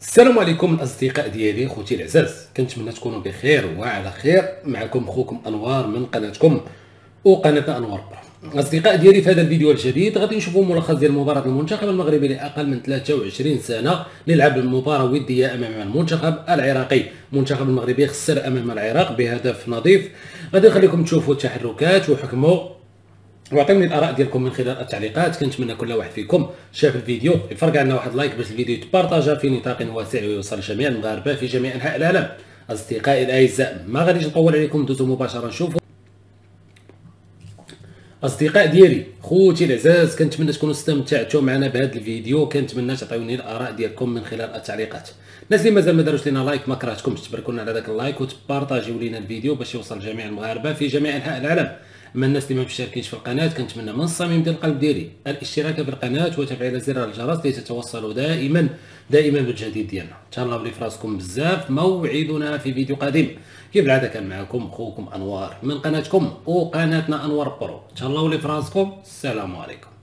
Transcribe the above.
السلام عليكم الاصدقاء ديالي خوتي العزاز. كنتمنى تكونوا بخير وعلى خير معكم خوكم أنوار من قناتكم وقناة أنوار برو الاصدقاء ديالي في هذا الفيديو الجديد غادي نشوفوا ملخص ديال مباراة المنتخب المغربي لأقل من 23 سنة للعب المباراة ودية أمام المنتخب العراقي. المنتخب المغربي خسر أمام العراق بهدف نظيف. غادي نخليكم تشوفوا التحركات وحكموا وعطيوني الآراء ديالكم من خلال التعليقات. كنتمنى كل واحد فيكم شاف الفيديو. يفرقع لنا واحد like باش الفيديو يتبارطاجا في نطاق واسع ويوصل لجميع المغاربه في جميع أنحاء العالم. أصدقائي الأعزاء ما غاديش نطول عليكم دوزوا مباشرة نشوفوا أصدقاء ديالي خوتي العزاز كنتمنى تكونوا استمتعتوا معنا بهذا الفيديو. كنتمنى تعطيوني الآراء ديالكم من خلال التعليقات. الناس اللي مازال ما داروش لنا like ما كرهتكمش تبركوا لنا على داك ال like وتبارطاجيو لنا الفيديو باش يوصل لجميع المغاربة في جميع أنحاء العالم. اما الناس اللي ما مشتركينش في القناة كنتمنى من الصميم ديال القلب ديالي. الاشتراك في القناة وتفعيل زر الجرس لتتوصلوا دائما دائما بالجديد ديالنا. تهلاو لي فراسكم بزاف. موعدنا في فيديو قادم. كيف العادة كان معكم خوكم أنوار من قناتكم وقناتنا أنوار برو. تهلاو لي فراسكم. السلام عليكم.